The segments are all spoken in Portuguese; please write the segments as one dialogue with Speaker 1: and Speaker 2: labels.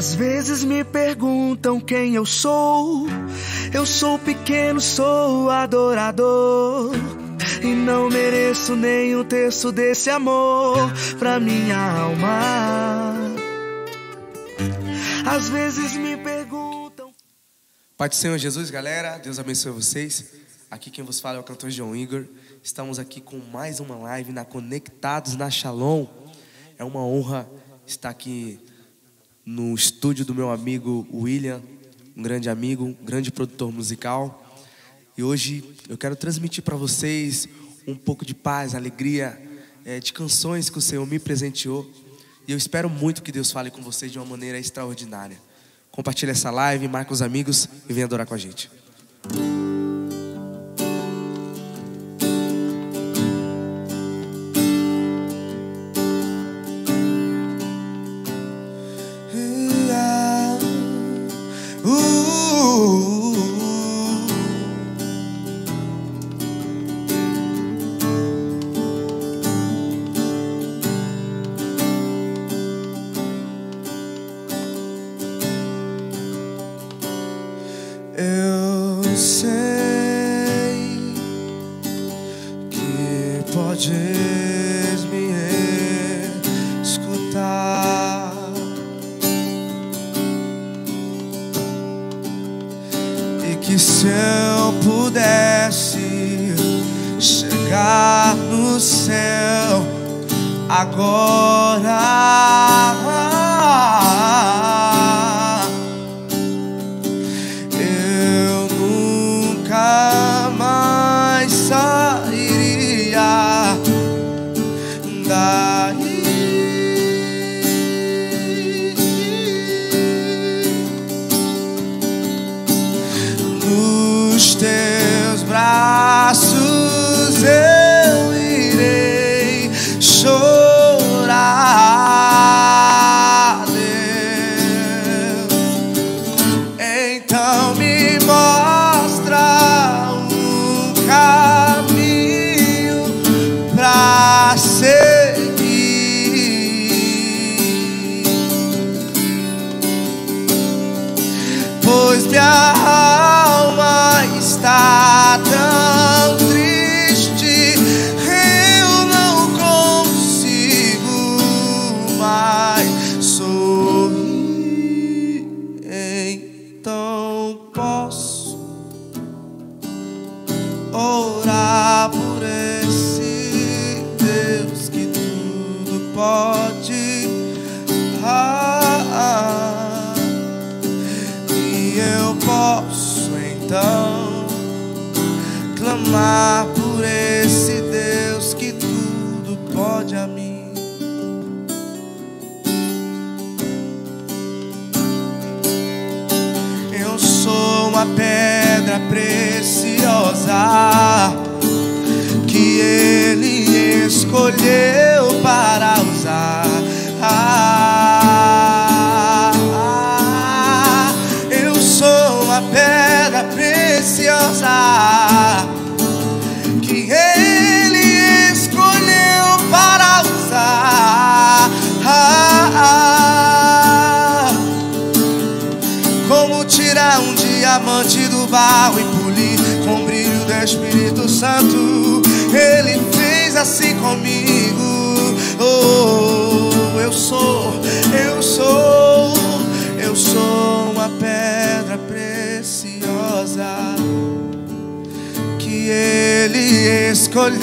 Speaker 1: Às vezes me perguntam quem eu sou. Eu sou pequeno, sou adorador. E não mereço nem um terço desse amor pra minha alma. Às vezes me perguntam.
Speaker 2: Pai do Senhor Jesus, galera, Deus abençoe vocês. Aqui quem vos fala é o cantor João Igor. Estamos aqui com mais uma live na Conectados na Shalom. É uma honra estar aqui no estúdio do meu amigo William, um grande amigo, um grande produtor musical. E hoje eu quero transmitir para vocês um pouco de paz, alegria, é, de canções que o Senhor me presenteou. E eu espero muito que Deus fale com vocês de uma maneira extraordinária. Compartilhe essa live, marque os amigos e venha adorar com a gente.
Speaker 3: Eu pudesse chegar no céu agora por esse Deus que tudo pode a mim. Eu sou uma pedra preciosa que Ele escolheu Santo. Ele fez assim comigo. Oh, eu sou, eu sou, eu sou uma pedra preciosa que Ele escolheu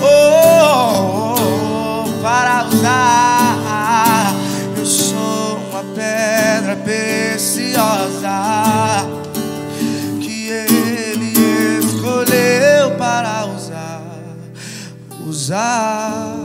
Speaker 3: oh, oh, para usar. Eu sou uma pedra preciosa usar.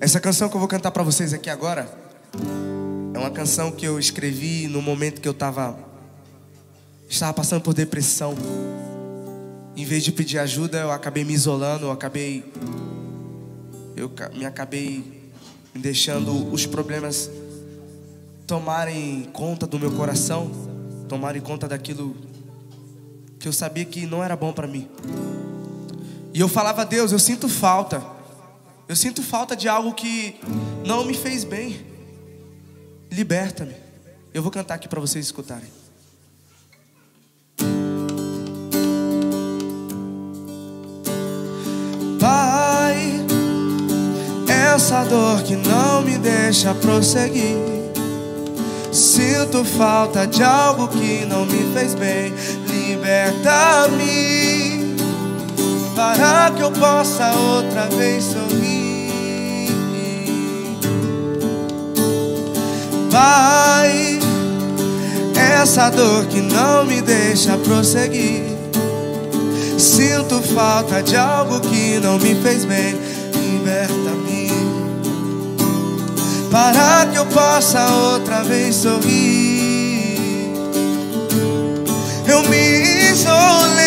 Speaker 2: Essa canção que eu vou cantar para vocês aqui agora é uma canção que eu escrevi no momento que eu estava estava passando por depressão. Em vez de pedir ajuda, eu acabei me isolando, eu acabei eu me acabei deixando os problemas tomarem conta do meu coração, tomarem conta daquilo que eu sabia que não era bom para mim. E eu falava Deus, eu sinto falta. Eu sinto falta de algo que não me fez bem. Liberta-me. Eu vou cantar aqui para vocês escutarem.
Speaker 3: Pai, essa dor que não me deixa prosseguir. Sinto falta de algo que não me fez bem. Liberta-me para que eu possa outra vez sorrir. Pai, essa dor que não me deixa prosseguir. Sinto falta de algo que não me fez bem. Liberta-me para que eu possa outra vez sorrir. Eu me isolei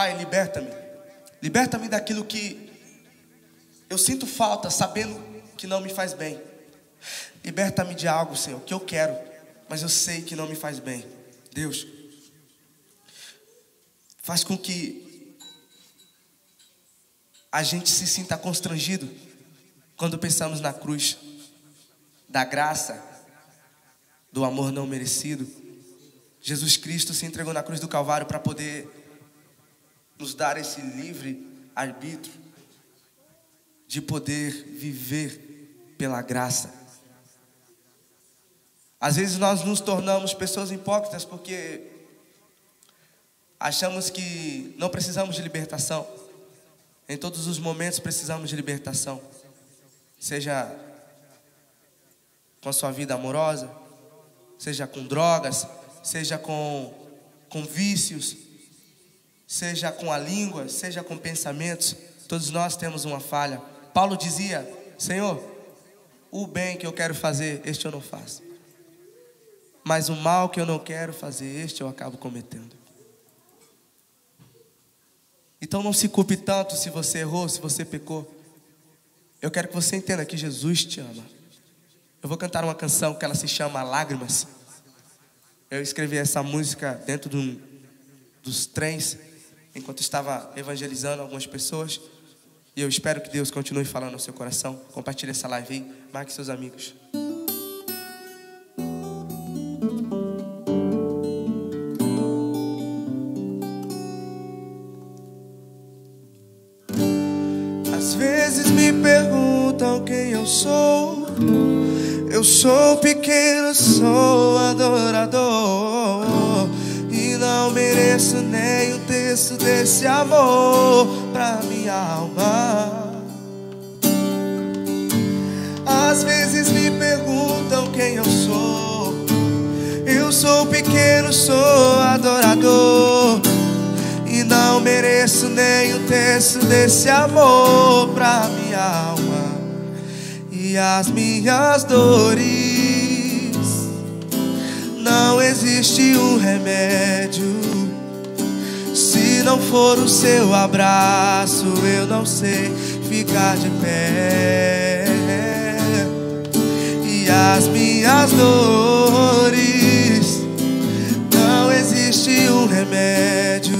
Speaker 3: Pai, liberta-me.
Speaker 2: Liberta-me daquilo que eu sinto falta, sabendo que não me faz bem. Liberta-me de algo, Senhor, que eu quero, mas eu sei que não me faz bem. Deus, faz com que a gente se sinta constrangido quando pensamos na cruz da graça, do amor não merecido. Jesus Cristo se entregou na cruz do Calvário para poder nos dar esse livre arbítrio de poder viver pela graça. Às vezes nós nos tornamos pessoas hipócritas porque achamos que não precisamos de libertação. Em todos os momentos precisamos de libertação. Seja com a sua vida amorosa, seja com drogas, seja com, com vícios, seja com a língua, seja com pensamentos, todos nós temos uma falha. Paulo dizia: Senhor, o bem que eu quero fazer, este eu não faço, mas o mal que eu não quero fazer, este eu acabo cometendo. Então não se culpe tanto se você errou, se você pecou. Eu quero que você entenda que Jesus te ama. Eu vou cantar uma canção que ela se chama Lágrimas. Eu escrevi essa música dentro de dos trens, enquanto estava evangelizando algumas pessoas. E eu espero que Deus continue falando no seu coração. Compartilhe essa live aí, marque seus amigos.
Speaker 3: Às vezes me perguntam quem eu sou. Eu sou pequeno, sou adorador. Terço desse amor pra minha alma. Às vezes me perguntam quem eu sou. Eu sou pequeno, sou adorador. E não mereço nem um terço desse amor pra minha alma e as minhas dores. Não existe um remédio. Não for o seu abraço, eu não sei ficar de pé. E as minhas dores, não existe um remédio.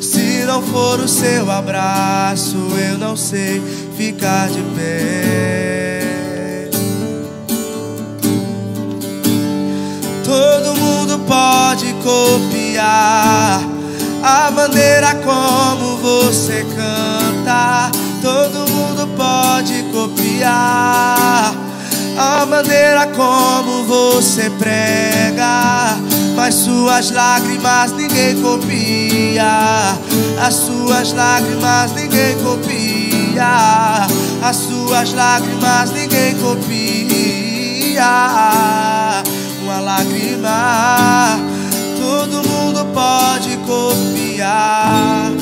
Speaker 3: Se não for o seu abraço, eu não sei ficar de pé. Todo mundo pode copiar a maneira como você canta. Todo mundo pode copiar a maneira como você prega. Mas suas lágrimas ninguém copia. As suas lágrimas ninguém copia. As suas lágrimas ninguém copia uma lágrima. Todo mundo pode copiar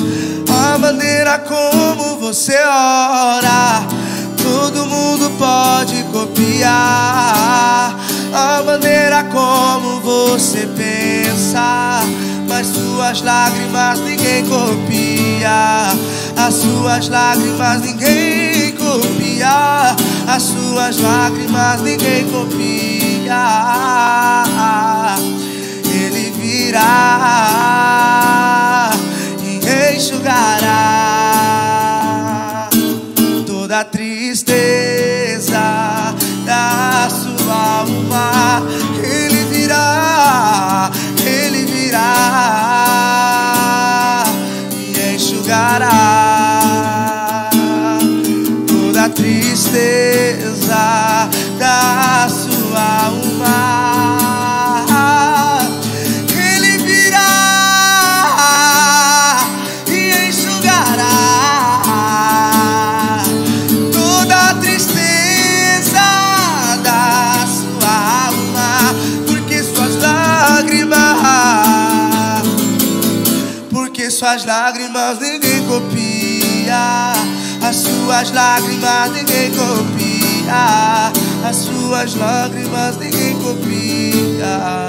Speaker 3: a maneira como você ora. Todo mundo pode copiar a maneira como você pensa. Mas suas lágrimas ninguém copia. As suas lágrimas ninguém copia. As suas lágrimas ninguém copia. Virá e enxugará toda tristeza da sua alma. Ele virá, ele virá e enxugará toda tristeza da sua alma. Suas lágrimas ninguém copia as suas lágrimas ninguém copia.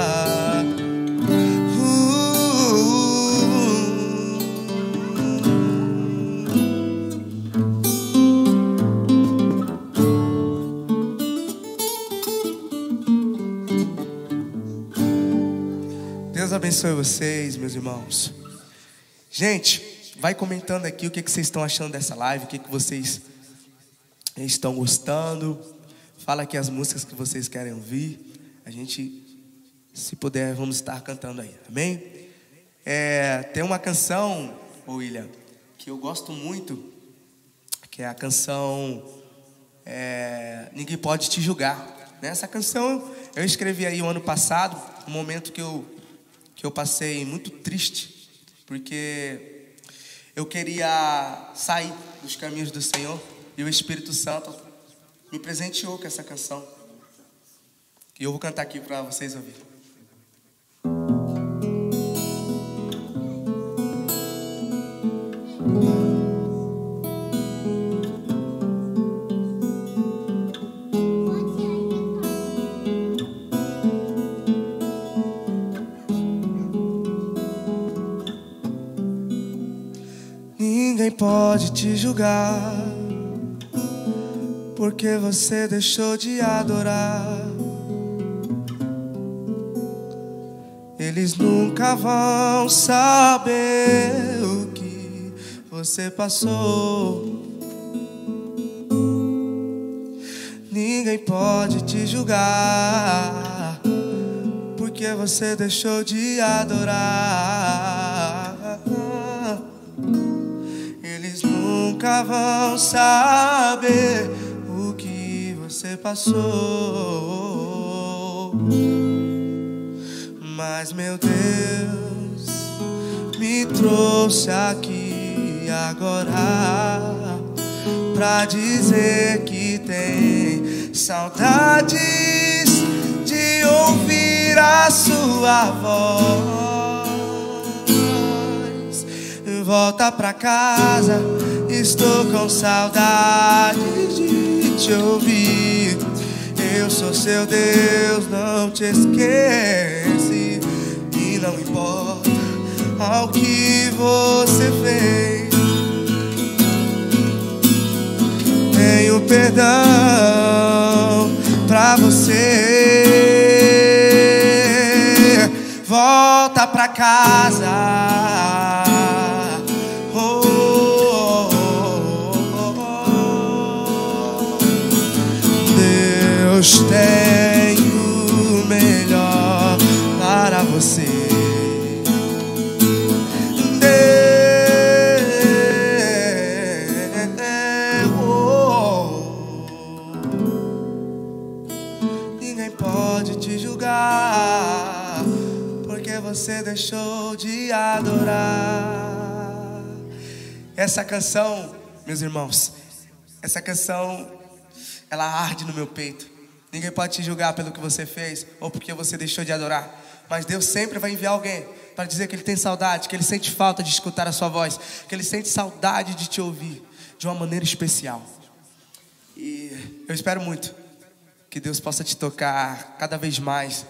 Speaker 3: Deus abençoe vocês, meus irmãos. Gente, vai comentando aqui o que, que vocês estão achando dessa live, o que, que vocês estão gostando. Fala aqui as músicas que vocês querem ouvir. A gente, se puder, vamos estar cantando aí. Amém? É, tem uma canção, William, que eu gosto muito, que é a canção é, Ninguém Pode Te Julgar. Essa canção eu escrevi aí o ano passado, um momento que eu, que eu passei muito triste, porque eu queria sair dos caminhos do Senhor e o Espírito Santo me presenteou com essa canção. E eu vou cantar aqui para vocês ouvirem. Ninguém pode te julgar porque você deixou de adorar. Eles nunca vão saber o que você passou. Ninguém pode te julgar, porque você deixou de adorar. Nunca vão saber você passou. Mas meu Deus,
Speaker 1: me trouxe aqui agora pra dizer que tem saudades de ouvir a sua voz. Volta pra casa, estou com saudade de te ouvir. Eu sou seu Deus, não te esquece. E não importa ao que você fez. Tenho perdão pra você. Volta pra casa. Você deixou de adorar. Essa canção, meus irmãos, essa canção, ela arde no meu peito. Ninguém pode te julgar pelo que você fez ou porque você deixou de adorar. Mas Deus sempre vai enviar alguém para dizer que Ele tem saudade, que Ele sente falta de escutar a sua voz, que Ele sente saudade de te ouvir de uma maneira especial. E eu espero muito que Deus possa te tocar cada vez mais,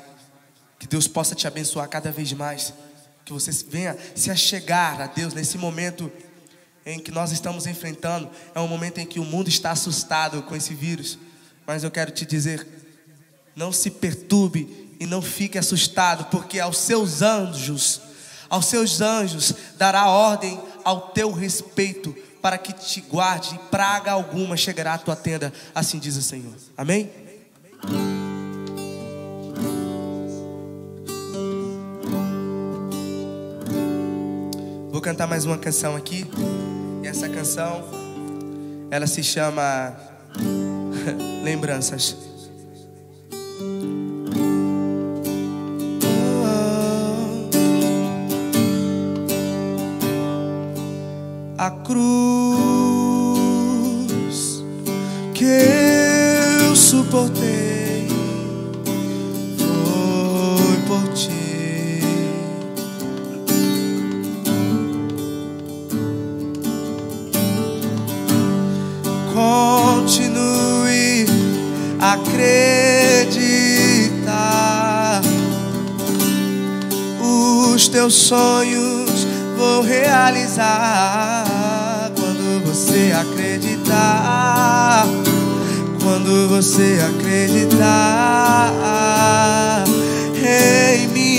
Speaker 1: que Deus possa te abençoar cada vez mais, que você venha se achegar a Deus nesse momento em que nós estamos enfrentando. É um momento em que o mundo está assustado com esse vírus, mas eu quero te dizer: não se perturbe e não fique assustado, porque aos seus anjos, aos seus anjos dará ordem ao teu respeito para que te guarde e praga alguma chegará à tua tenda, assim diz o Senhor. Amém? Vou cantar mais uma canção aqui. E essa canção ela se chama Lembranças. A cruz que eu suportei acreditar. Os teus sonhos vou realizar quando você acreditar. Quando você acreditar em mim.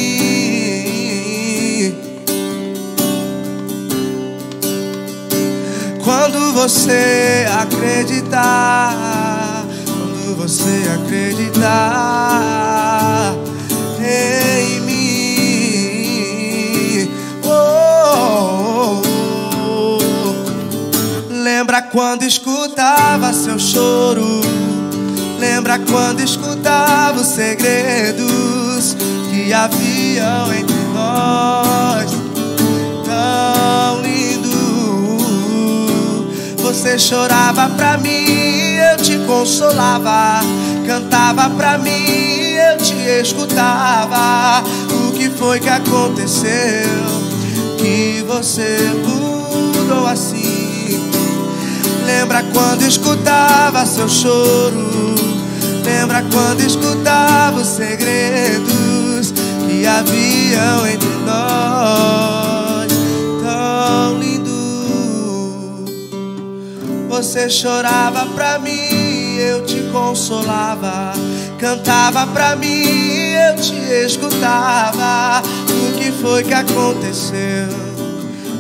Speaker 1: Quando você acreditar, você acreditar em mim. Oh, oh, oh. Lembra quando escutava seu choro? Lembra quando escutava os segredos que haviam entre nós? Tão lindo. Você chorava pra mim, te consolava. Cantava pra mim, eu te escutava. O que foi que aconteceu? Que você mudou assim. Lembra quando escutava seu choro? Lembra quando escutava os segredos que haviam entre nós? Você chorava pra mim, eu te consolava. Cantava pra mim, eu te escutava. O que foi que aconteceu?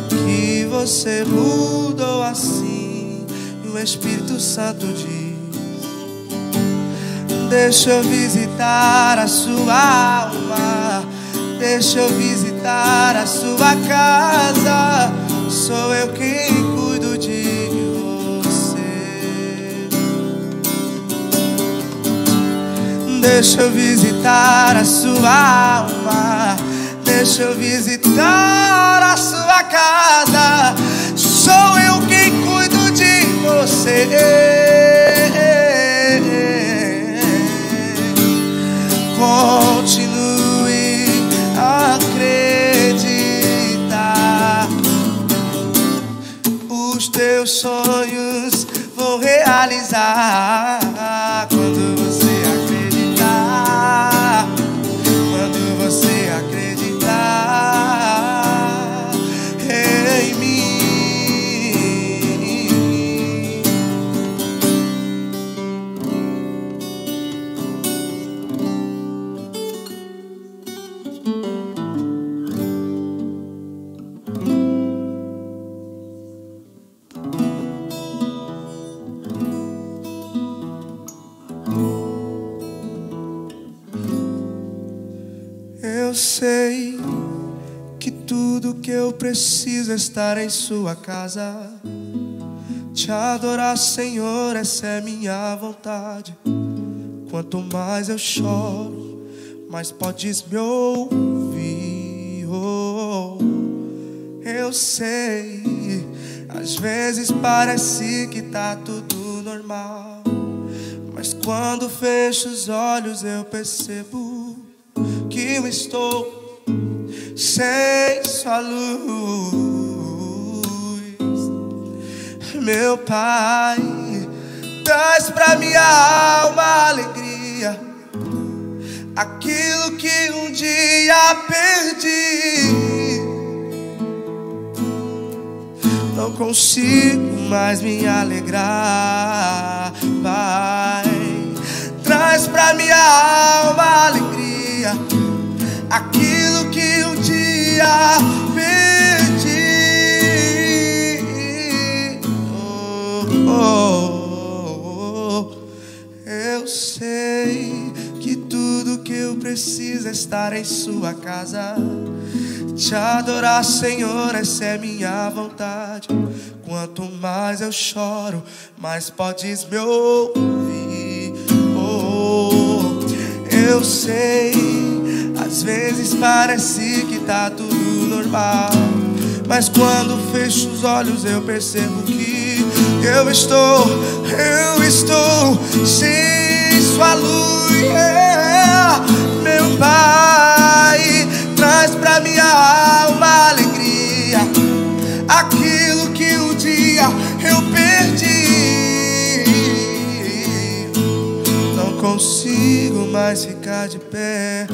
Speaker 1: Que você mudou assim. E o Espírito Santo diz: Deixa eu visitar a sua alma. Deixa eu visitar a sua casa. Sou eu quem Deixa eu visitar a sua alma. Deixa
Speaker 3: eu visitar a sua casa. Sou eu quem cuido de você. Continue a acreditar. Os teus sonhos vão realizar. Sei que tudo que eu preciso é estar em Sua casa. Te adorar, Senhor, essa é minha vontade. Quanto mais eu choro, mais podes me ouvir. Oh, eu sei, às vezes parece que tá tudo normal. Mas quando fecho os olhos, eu percebo eu estou sem sua luz. Meu Pai, traz pra minha alma alegria, aquilo que um dia perdi. Não consigo mais me alegrar, Pai. Traz pra minha alma alegria aquilo que um dia perdi. Oh, oh, oh, eu sei que tudo que eu preciso é estar em Sua casa. Te adorar, Senhor, essa é minha vontade. Quanto mais eu choro, mais podes me ouvir. Oh, eu sei às vezes parece que tá tudo normal. Mas quando fecho os olhos eu percebo que eu estou, eu estou sem sua luz. Yeah. Meu Pai, traz pra minha alma alegria, aquilo que um dia eu perdi. Não consigo mais ficar de pé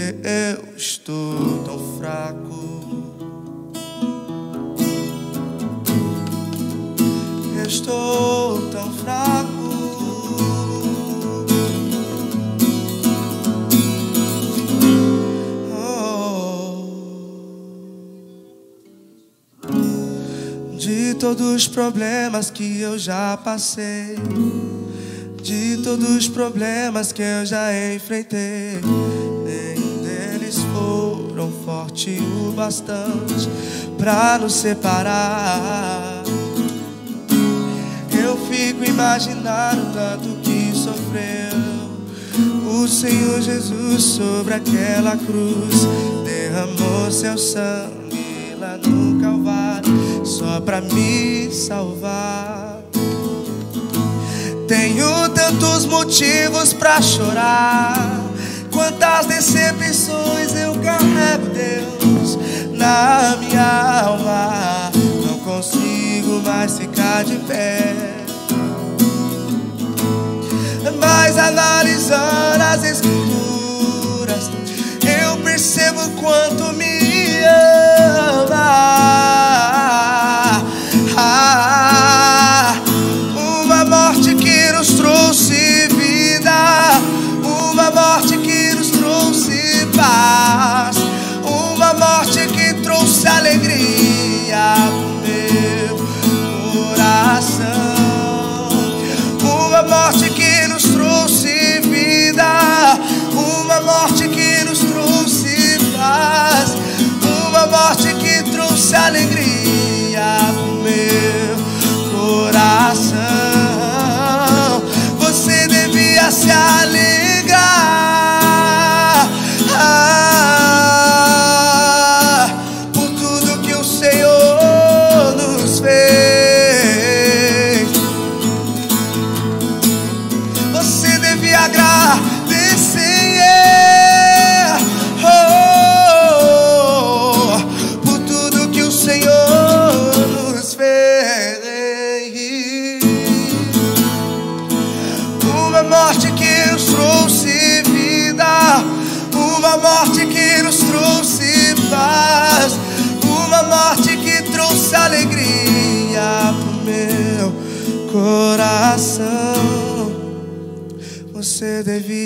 Speaker 3: porque eu estou tão fraco. Estou tão fraco. Oh. De todos os problemas que eu já passei, de todos os problemas que eu já enfrentei foram forte o bastante para nos separar. Eu fico imaginando tanto que sofreu o Senhor Jesus sobre aquela cruz. Derramou seu sangue lá no Calvário só para me salvar. Tenho tantos motivos para chorar Quantas decepções eu carrego, Deus, na minha alma. Não consigo mais ficar de pé. Mas analisando as escrituras, eu percebo quanto me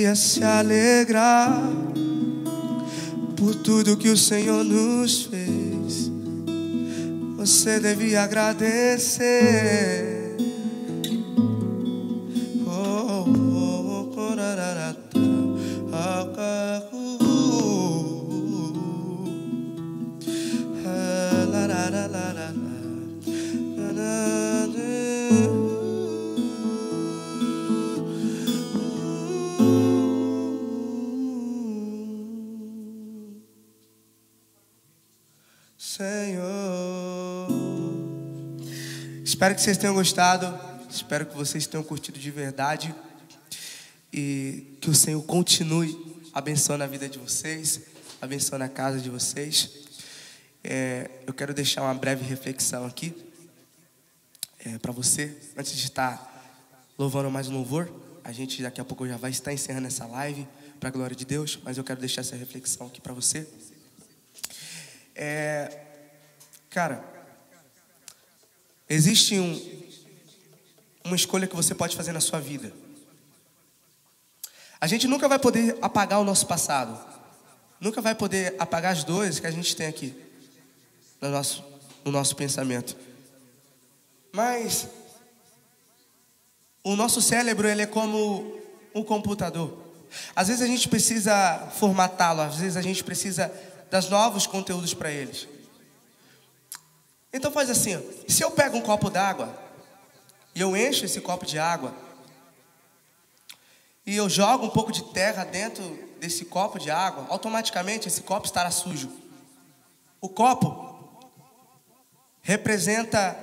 Speaker 3: Devia se alegrar por tudo que o Senhor nos fez. Você devia agradecer. Espero que vocês tenham gostado. Espero que vocês tenham curtido de verdade. E que o Senhor continue abençoando a vida de vocês, abençoando a casa de vocês. É, eu quero deixar uma breve reflexão aqui é, para você, antes de estar louvando mais um louvor. A gente daqui a pouco já vai estar encerrando essa live para a glória de Deus, mas eu quero deixar essa reflexão aqui para você. É, cara, Existe um, uma escolha que você pode fazer na sua vida. A gente nunca vai poder apagar o nosso passado. Nunca vai poder apagar as dores que a gente tem aqui no nosso, no nosso pensamento. Mas o nosso cérebro ele é como um computador. Às vezes a gente precisa formatá-lo, às vezes a gente precisa das novos conteúdos para eles. Então faz assim, se eu pego um copo d'água e eu encho esse copo de água e eu jogo um pouco de terra dentro desse copo de água, automaticamente esse copo estará sujo. O copo representa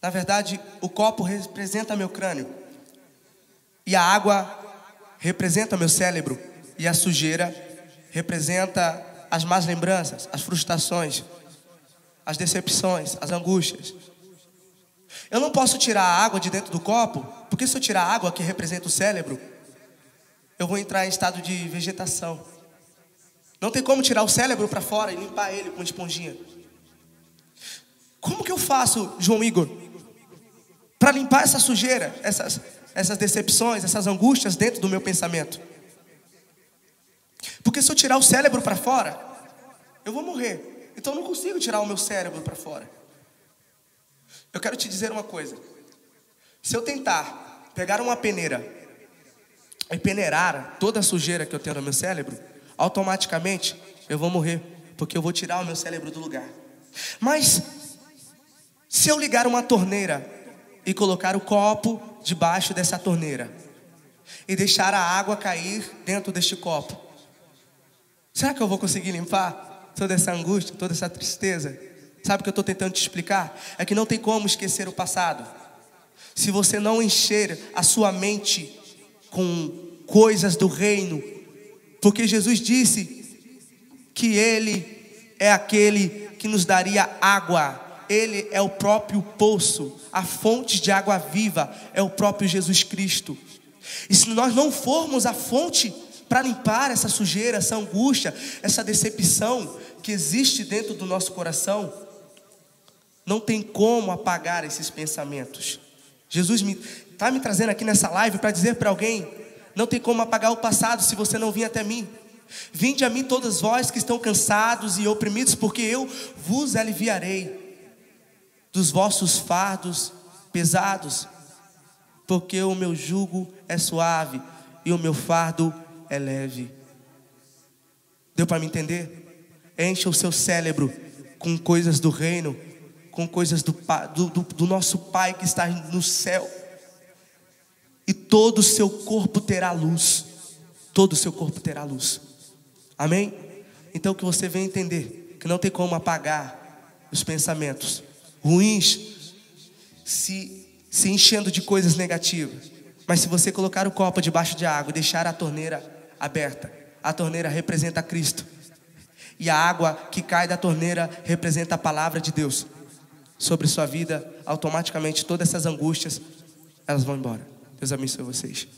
Speaker 3: na verdade, o copo representa meu crânio. E a água representa meu cérebro. E a sujeira representa as más lembranças, as frustrações, as decepções, as angústias. Eu não posso tirar a água de dentro do copo, porque se eu tirar a água que representa o cérebro, eu vou entrar em estado de vegetação. Não tem como tirar o cérebro para fora e limpar ele com uma esponjinha. Como que eu faço, João Igor, para limpar essa sujeira, essas, essas decepções, essas angústias dentro do meu pensamento? Porque se eu tirar o cérebro para fora, eu vou morrer. Então eu não consigo tirar o meu cérebro para fora. Eu quero te dizer uma coisa. Se eu tentar pegar uma peneira e peneirar toda a sujeira que eu tenho no meu cérebro, automaticamente eu vou morrer, porque eu vou tirar o meu cérebro do lugar. Mas se eu ligar uma torneira e colocar o copo debaixo dessa torneira e deixar a água cair dentro deste copo, será que eu vou conseguir limpar? Toda essa angústia, toda essa tristeza. Sabe o que eu estou tentando te explicar? É que não tem como esquecer o passado. Se você não encher a sua mente com coisas do reino, porque Jesus disse que Ele é aquele que nos daria água, Ele é o próprio poço, a fonte de água viva é o próprio Jesus Cristo. E se nós não formos a fonte para limpar essa sujeira, essa angústia, essa decepção que existe dentro do nosso coração, não tem como apagar esses pensamentos. Jesus está me, me trazendo aqui nessa live para dizer para alguém: não tem como apagar o passado se você não vir até mim. Vinde a mim todas vós que estão cansados e oprimidos, porque eu vos aliviarei dos vossos fardos pesados, porque o meu jugo é suave e o meu fardo é leve. Deu para me entender? Encha o seu cérebro com coisas do reino, com coisas do, do, do, do nosso Pai que está no céu. E todo o seu corpo terá luz. Todo o seu corpo terá luz. Amém? Então que você venha entender que não tem como apagar os pensamentos ruins se, se enchendo de coisas negativas. Mas se você colocar o copo debaixo de água deixar a torneira aberta. A torneira representa Cristo. E a água que cai da torneira representa a palavra de Deus. Sobre sua vida, automaticamente todas essas angústias, elas vão embora. Deus abençoe vocês.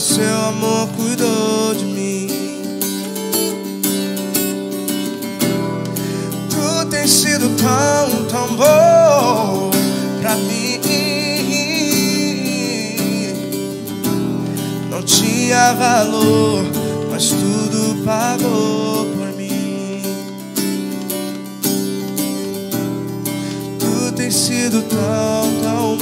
Speaker 3: Mas seu amor cuidou de mim. Tu tens sido tão, tão bom pra mim. Não tinha valor, mas tudo pagou por mim. Tu tens sido tão, tão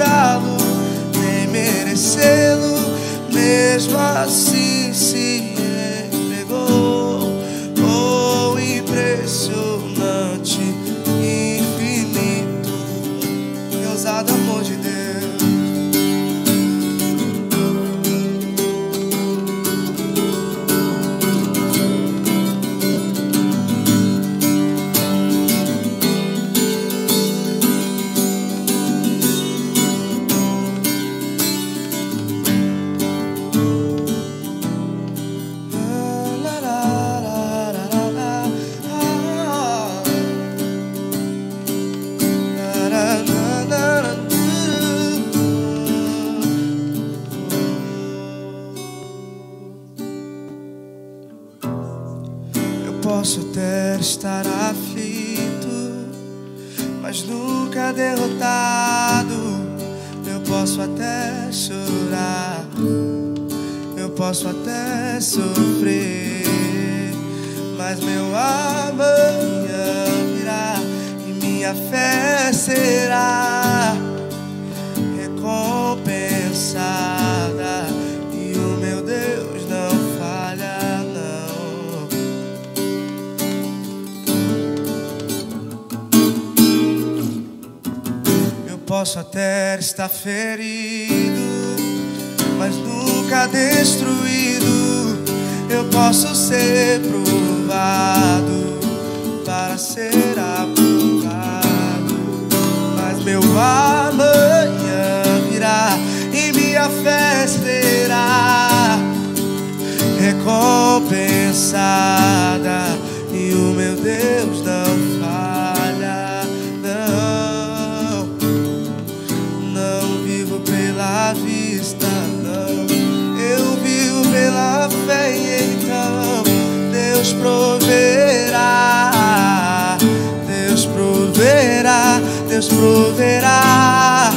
Speaker 3: comprá-lo, nem merecê-lo. Mesmo assim posso até estar aflito, mas nunca derrotado. Eu posso até chorar. Eu posso até sofrer, mas meu amanhã virá e minha fé será posso até estar ferido mas nunca destruído. Eu posso ser provado para ser aprovado, mas meu amanhã virá e minha fé será recompensada e o meu Deus proverá. Deus proverá, Deus proverá.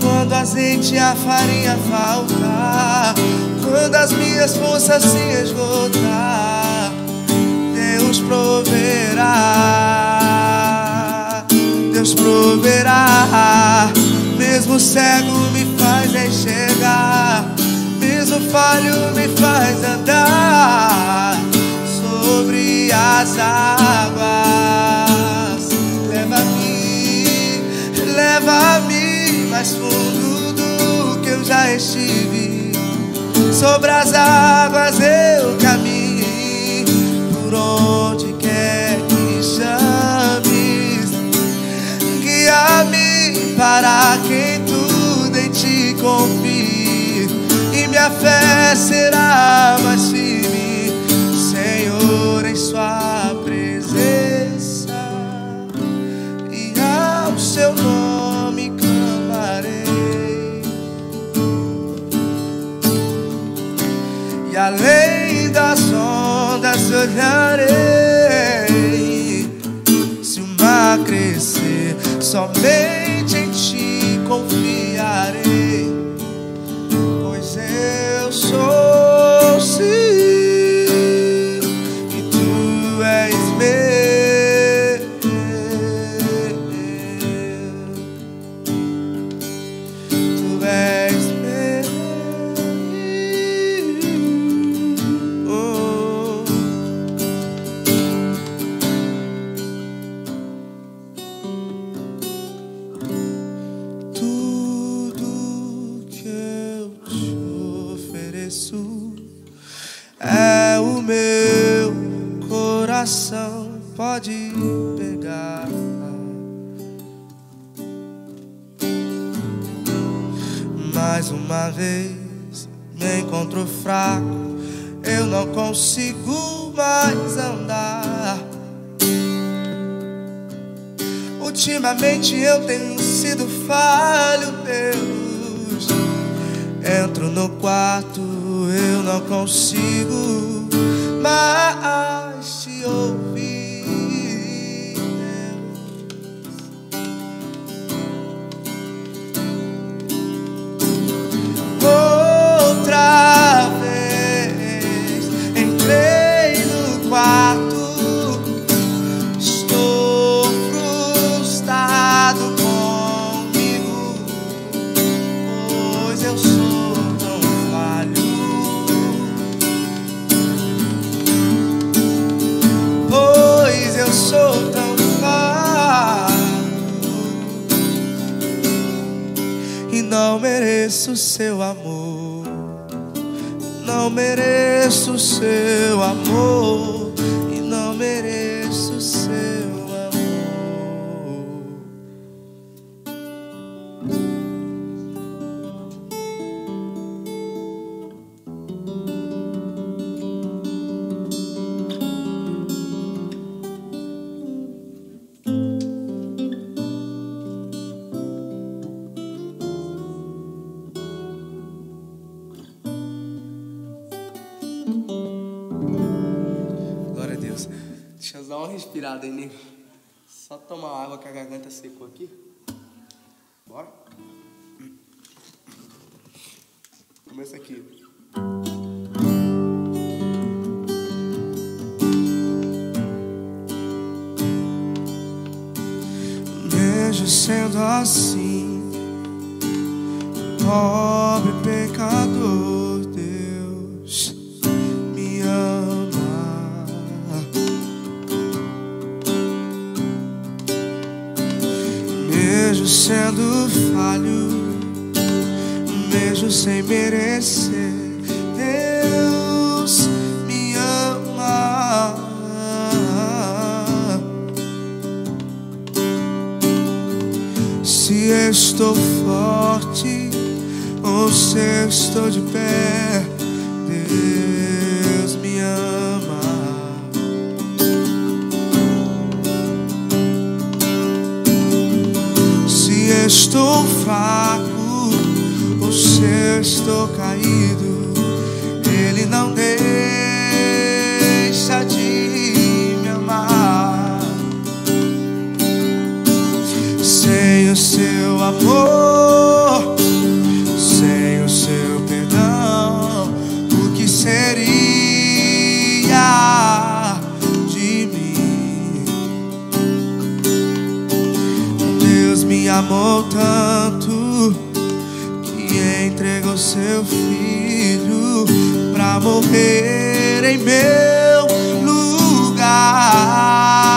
Speaker 3: Quando azeite e a farinha faltar, quando as minhas forças se esgotar, Deus proverá. Deus proverá. Mesmo cego me faz enxergar, mesmo falho me faz andar as águas. Leva-me, leva-me mais fundo do que eu já estive. sobre as águas eu caminho, por onde quer que chames, guia-me para quem tudo em ti confie, e minha fé será mais Seu nome clamarei. e além das ondas olharei. Se o mar crescer, somente em ti confiarei, pois eu sou e uma vez me encontro fraco, eu não consigo mais andar. Ultimamente eu tenho sido falho, Deus. Entro no quarto, eu não consigo mais te ouvir. Mereço seu amor. Não mereço seu amor respirada aí, nego. Só tomar água que a garganta secou aqui. Bora? Começa aqui. Mesmo sendo assim, seu filho pra morrer em meu lugar.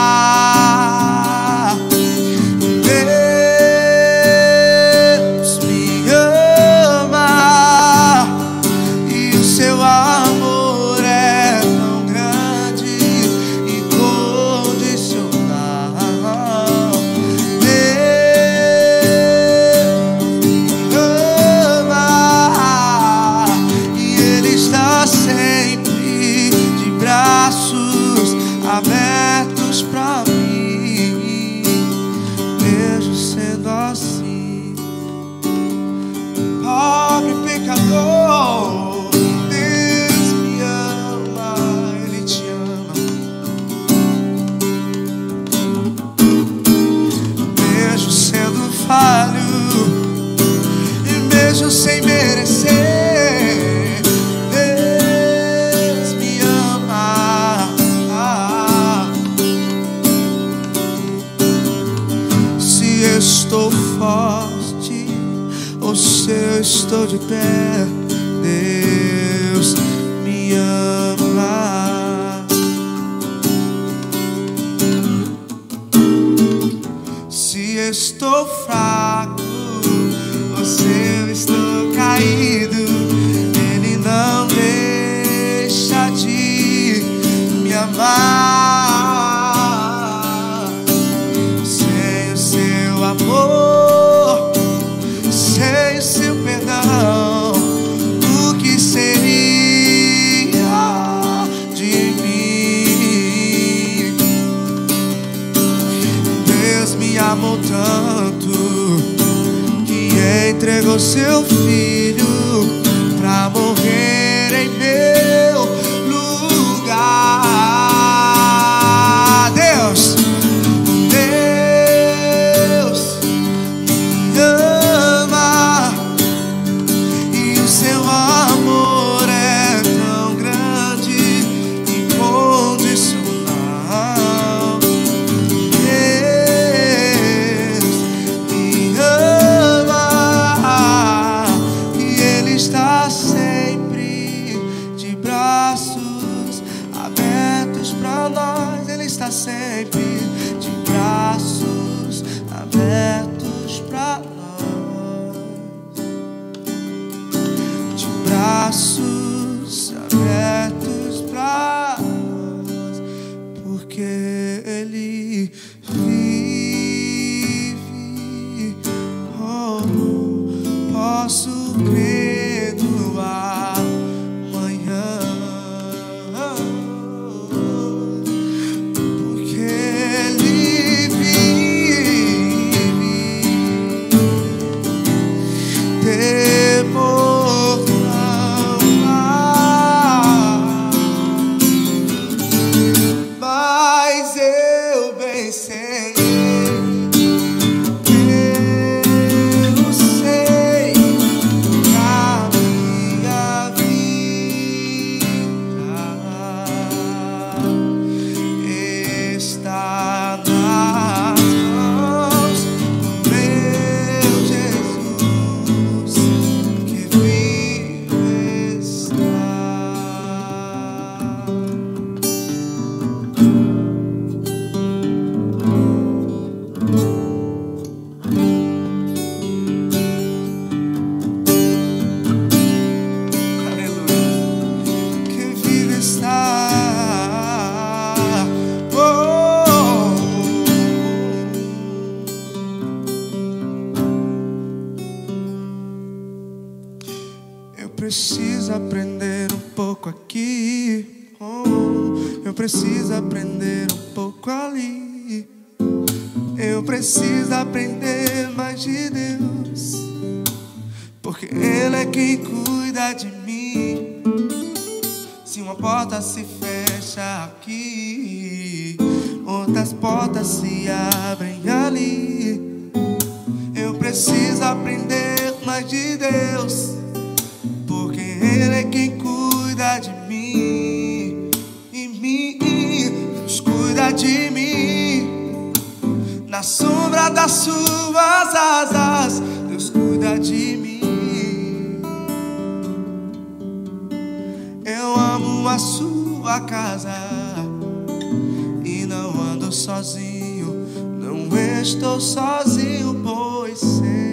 Speaker 1: posso crer. Se uma porta se fecha aqui, outras portas se abrem ali. Eu preciso aprender mais de Deus, porque Ele é quem cuida de mim. E me Deus cuida de mim. Na sombra das suas asas, Deus cuida de mim. sua casa e não ando sozinho, não estou sozinho, pois sei.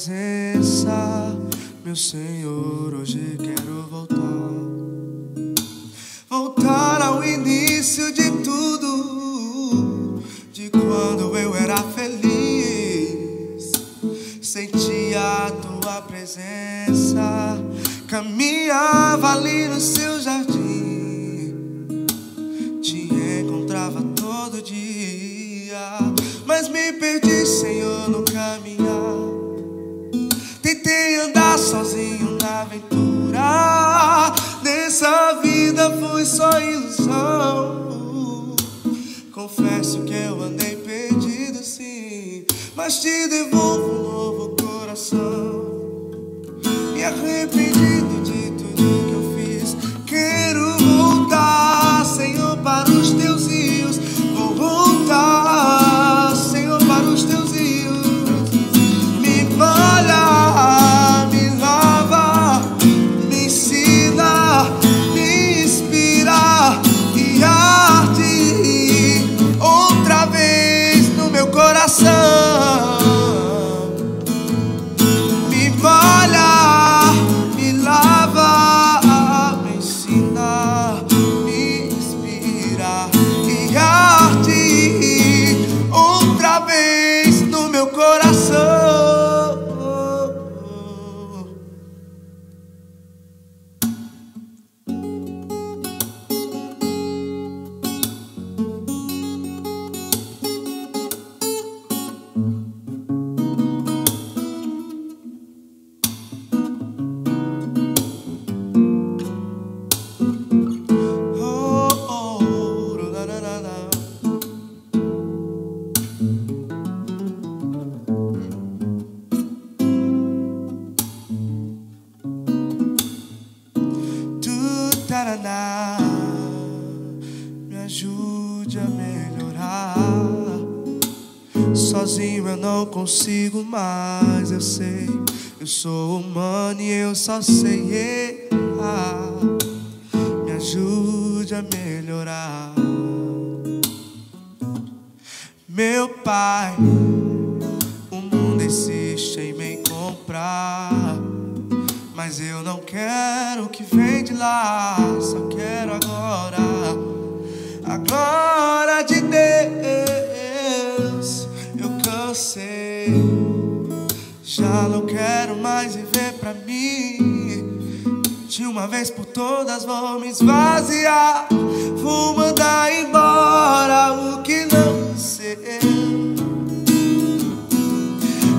Speaker 1: Presença, meu Senhor, hoje quero consigo mais, eu sei. Eu sou humano e eu só sei errar. Me ajude a melhorar. Uma vez por todas vou me esvaziar, vou mandar embora o que não sei.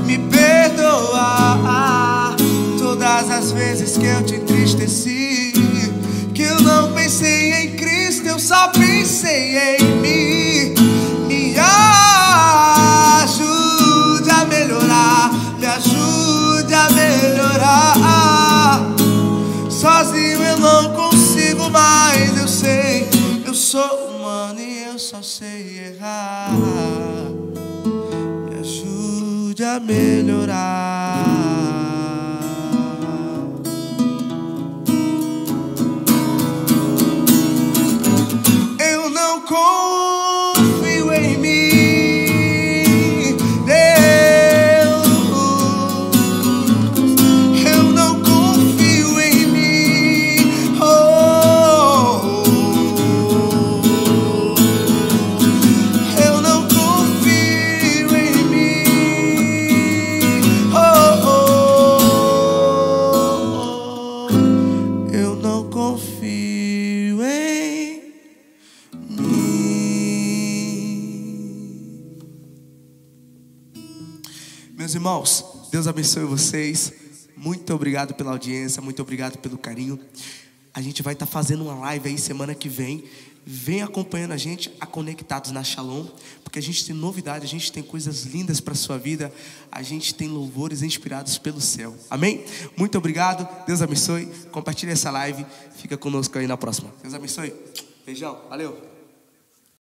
Speaker 1: Me perdoa todas as vezes que eu te entristeci. Que eu não pensei em Cristo, eu só pensei em Me ajude a melhorar. Deus abençoe vocês. Muito obrigado pela audiência, muito obrigado pelo carinho. A gente vai estar fazendo uma live aí semana que vem. Vem acompanhando a gente, a Conectados na Shalom, porque a gente tem novidade, a gente tem coisas lindas para sua vida, a gente tem louvores inspirados pelo céu. Amém? Muito obrigado, Deus abençoe. Compartilhe essa live, fica conosco aí na próxima. Deus abençoe. Beijão, valeu.